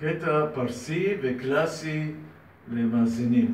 קטע פרסי וקלאסי למאזינים.